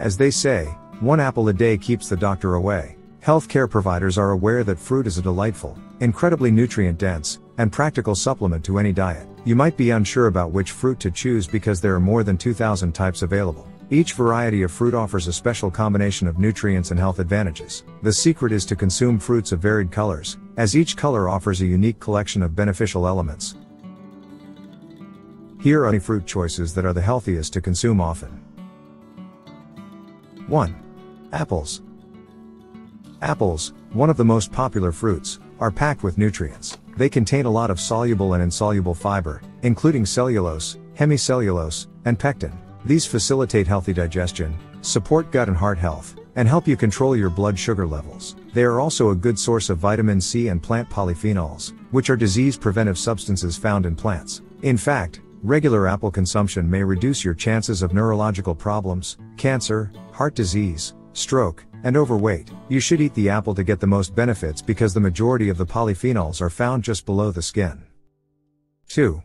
As they say, one apple a day keeps the doctor away. Healthcare providers are aware that fruit is a delightful, incredibly nutrient dense, and practical supplement to any diet. You might be unsure about which fruit to choose because there are more than 2,000 types available. Each variety of fruit offers a special combination of nutrients and health advantages. The secret is to consume fruits of varied colors, as each color offers a unique collection of beneficial elements. Here are any fruit choices that are the healthiest to consume often. 1. Apples. Apples, one of the most popular fruits, are packed with nutrients. They contain a lot of soluble and insoluble fiber, including cellulose, hemicellulose, and pectin. These facilitate healthy digestion, support gut and heart health, and help you control your blood sugar levels. They are also a good source of vitamin C and plant polyphenols, which are disease preventive substances found in plants. In fact, regular apple consumption may reduce your chances of neurological problems, cancer, heart disease, stroke, and overweight. You should eat the apple to get the most benefits because the majority of the polyphenols are found just below the skin. 2.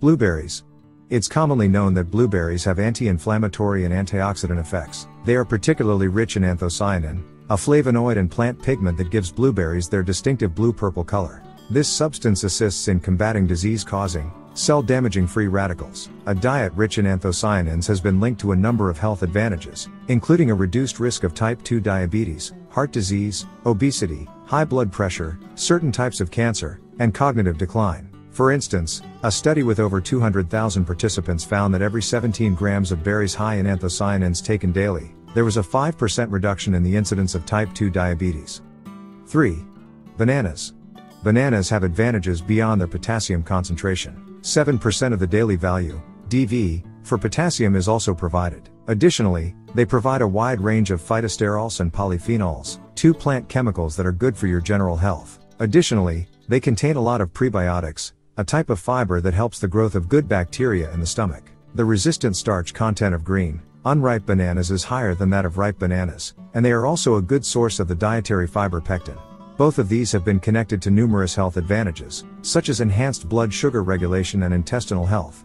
Blueberries. It's commonly known that blueberries have anti-inflammatory and antioxidant effects. They are particularly rich in anthocyanin, a flavonoid and plant pigment that gives blueberries their distinctive blue-purple color. This substance assists in combating disease-causing, cell-damaging free radicals. A diet rich in anthocyanins has been linked to a number of health advantages, including a reduced risk of type 2 diabetes, heart disease, obesity, high blood pressure, certain types of cancer, and cognitive decline. For instance, a study with over 200,000 participants found that every 17 grams of berries high in anthocyanins taken daily, there was a 5% reduction in the incidence of type 2 diabetes. 3. Bananas. Bananas have advantages beyond their potassium concentration. 7% of the daily value, DV, for potassium is also provided. Additionally, they provide a wide range of phytosterols and polyphenols, two plant chemicals that are good for your general health. Additionally, they contain a lot of prebiotics, a type of fiber that helps the growth of good bacteria in the stomach. The resistant starch content of green, unripe bananas is higher than that of ripe bananas, and they are also a good source of the dietary fiber pectin. Both of these have been connected to numerous health advantages, such as enhanced blood sugar regulation and intestinal health.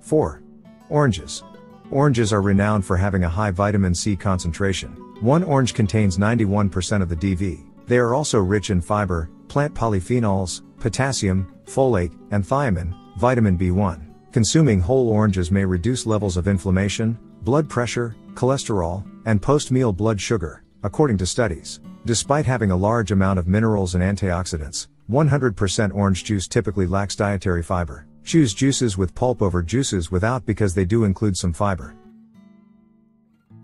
4. Oranges. Oranges are renowned for having a high vitamin C concentration. One orange contains 91% of the DV. They are also rich in fiber, plant polyphenols, potassium, folate, and thiamine, vitamin B1. Consuming whole oranges may reduce levels of inflammation, blood pressure, cholesterol, and post-meal blood sugar, according to studies. Despite having a large amount of minerals and antioxidants, 100% orange juice typically lacks dietary fiber. Choose juices with pulp over juices without because they do include some fiber.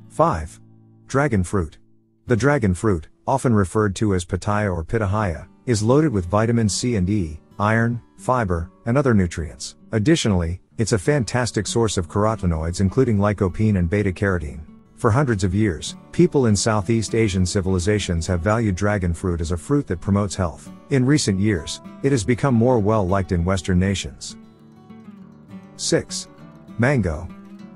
5. Dragon fruit. The dragon fruit, often referred to as pitaya or pitahaya, is loaded with vitamin C and E, iron, fiber, and other nutrients. Additionally, it's a fantastic source of carotenoids including lycopene and beta carotene. For hundreds of years, people in Southeast Asian civilizations have valued dragon fruit as a fruit that promotes health. In recent years, it has become more well liked in Western nations. 6. Mango.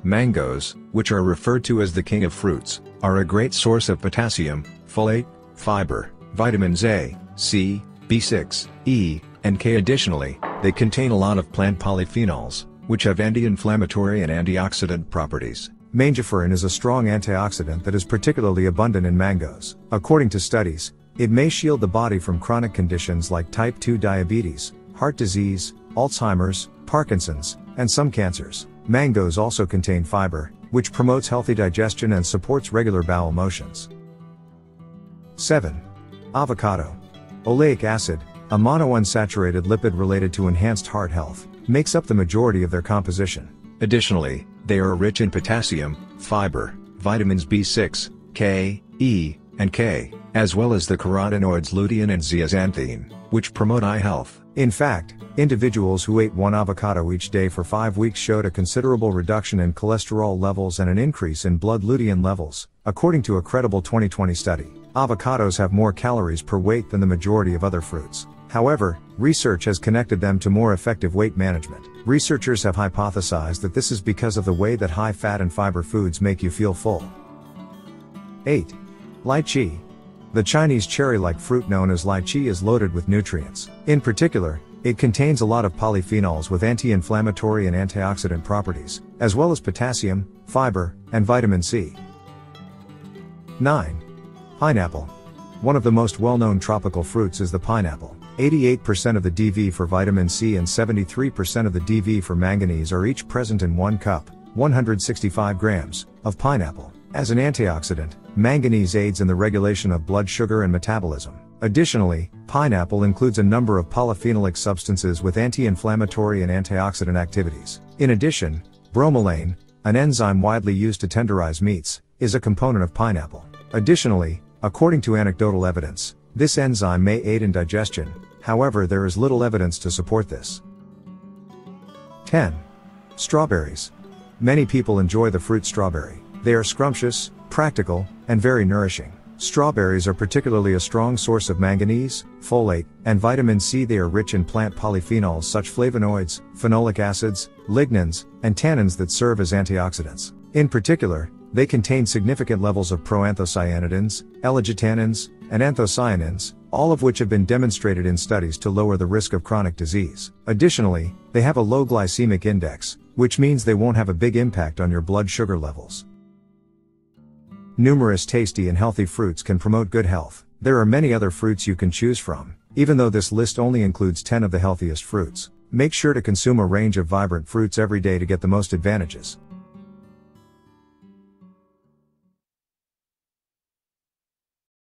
Mangoes, which are referred to as the king of fruits, are a great source of potassium, folate, fiber, vitamins A, C, B6, E, and K. Additionally, they contain a lot of plant polyphenols, which have anti-inflammatory and antioxidant properties. Mangiferin is a strong antioxidant that is particularly abundant in mangoes. According to studies, it may shield the body from chronic conditions like type 2 diabetes, heart disease, Alzheimer's, Parkinson's, and some cancers. Mangoes also contain fiber, which promotes healthy digestion and supports regular bowel motions. 7. Avocado. Oleic acid, a monounsaturated lipid related to enhanced heart health, makes up the majority of their composition. Additionally, they are rich in potassium, fiber, vitamins B6, K, E, and K, as well as the carotenoids lutein and zeaxanthin, which promote eye health. In fact, individuals who ate one avocado each day for five weeks showed a considerable reduction in cholesterol levels and an increase in blood lutein levels, according to a credible 2020 study. Avocados have more calories per weight than the majority of other fruits. However, research has connected them to more effective weight management. Researchers have hypothesized that this is because of the way that high fat and fiber foods make you feel full. 8. Lychee. The Chinese cherry-like fruit known as lychee is loaded with nutrients. In particular, it contains a lot of polyphenols with anti-inflammatory and antioxidant properties, as well as potassium, fiber, and vitamin C. 9. Pineapple. One of the most well-known tropical fruits is the pineapple. 88% of the DV for vitamin C and 73% of the DV for manganese are each present in 1 cup, 165 grams, of pineapple. As an antioxidant, manganese aids in the regulation of blood sugar and metabolism. Additionally, pineapple includes a number of polyphenolic substances with anti-inflammatory and antioxidant activities. In addition, bromelain, an enzyme widely used to tenderize meats, is a component of pineapple. Additionally, according to anecdotal evidence, this enzyme may aid in digestion, however there is little evidence to support this. 10. Strawberries. Many people enjoy the fruit strawberry. They are scrumptious, practical, and very nourishing. Strawberries are particularly a strong source of manganese, folate, and vitamin C. They are rich in plant polyphenols such flavonoids, phenolic acids, lignans, and tannins that serve as antioxidants. In particular, they contain significant levels of proanthocyanidins, ellagitannins, and anthocyanins, all of which have been demonstrated in studies to lower the risk of chronic disease. Additionally, they have a low glycemic index, which means they won't have a big impact on your blood sugar levels. Numerous tasty and healthy fruits can promote good health. There are many other fruits you can choose from, even though this list only includes 10 of the healthiest fruits. Make sure to consume a range of vibrant fruits every day to get the most advantages.